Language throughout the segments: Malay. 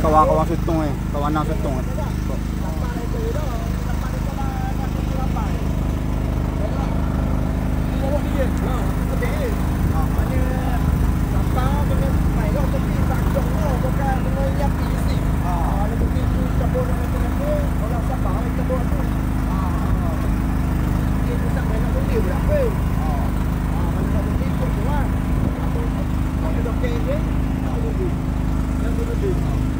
kawan-kawan sutong eh. Kawanan sutong eh. Eh,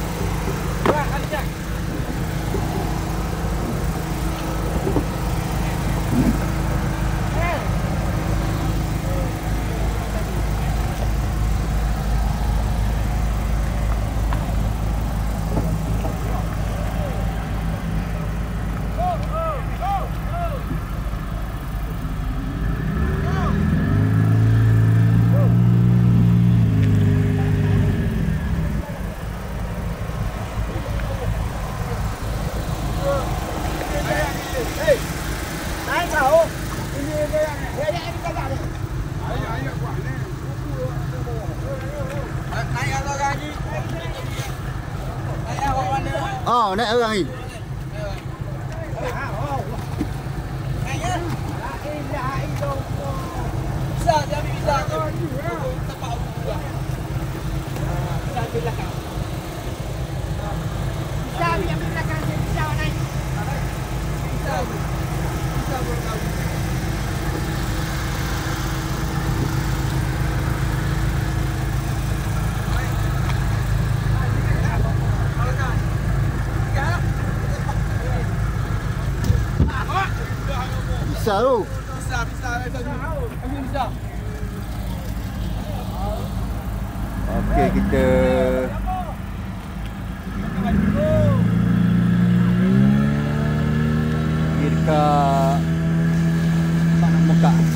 Ê, đấy cháu. Đi đi đi, đi đi đi ra đây. Đấy, đấy, quả này. Này ở đây đi. Này ở đây nữa. Ờ, này ở đây. Bisa, jadi bisa. Kita tahu juga. Kita bilang tu. Okey, kita pergi dekat Mana Mekah.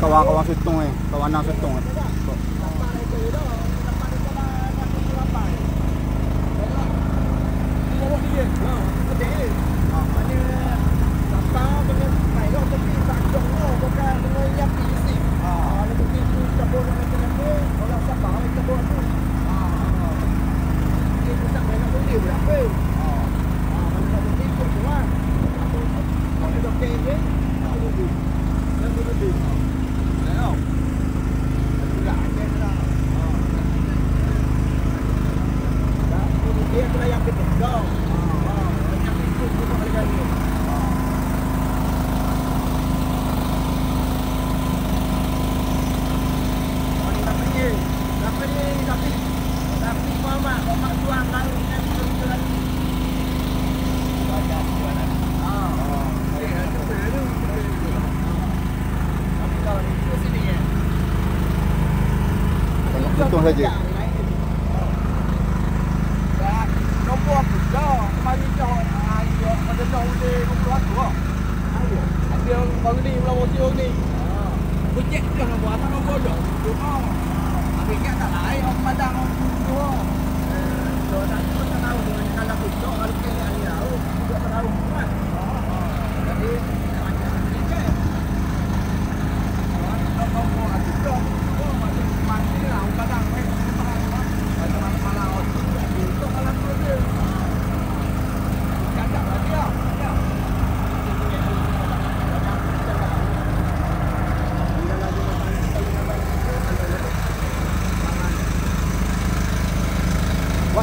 Kawan-kawan sutong eh. Kawanan sutong eh. Tuần là gì? Nó buộc cho, mà đi cho ai được, mà đến đâu đi không có đúng không? Anh Dương vẫn đi lâu một đi. Cứ chết cho nó quá, nó có được, đúng không? Mà lại, ông mà đang không đúng không? Rồi đang có sao rồi, hay là cũng cho cái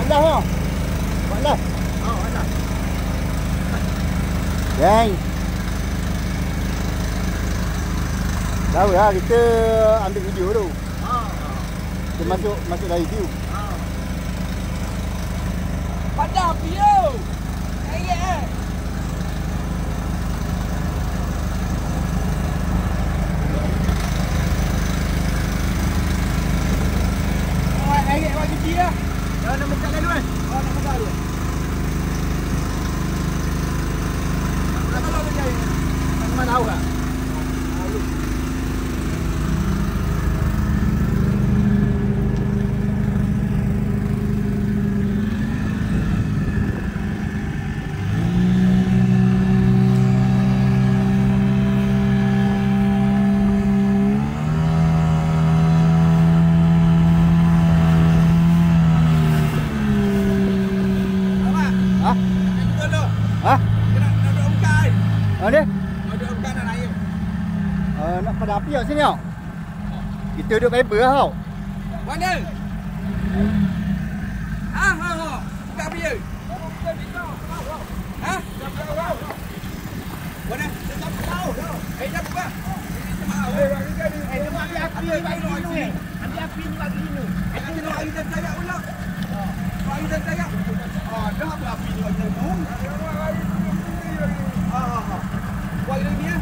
lah ha. Buat lah. Ha, buat lah. Gang. Tahu lah kita ambil video tu. Ha. Kita hmm. masuk masuk dari view. Ha. Padah api yo. Hey, yeah. Yeah eh. Oh, ayat bagi dia. Dah nak buka lalu eh. Oh, nak buka dulu. Nak kalau dia. Nak mana tahu tak? Apa? Ha? Yang betul tu. Ha? Kena nak duduk buka ai. Ha ni? Nak duduk buka nak naik. Uh, pada api kat sini tau. Kita duduk lah tau. Mana? Ha ha ha. Buka api je. Ha? Mana? Eh, jap buka. Eh, dia ambil api je bagi sini. Ambil api ni bagi sini. Eh, kita nak air dan cahaya pula. Nak air dan cahaya. Ah, dah ambil api ni bagi sini. Ha ha ha. Buat lagi ni ya.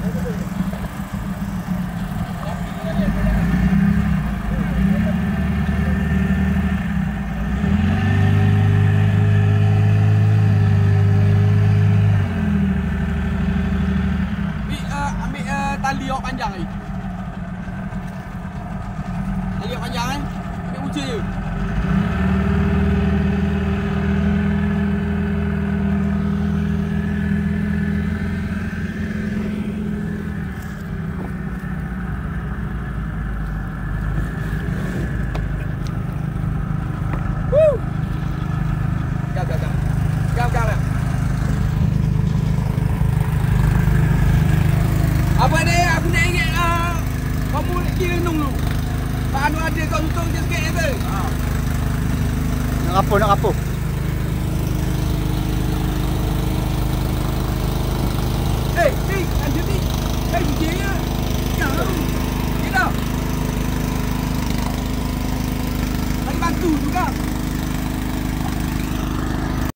Ambil, uh, ambil uh, tali awak panjang ni. Tali awak panjang eh. Ambil uji je. Woo! Gap, gap, gap. Gap, gap, gap. Apa ni? Aku nak ingat uh, kamu nak kira nung dulu. Pak Anu ada kau untung je sikit tu. Ha. Nak rapuh, nak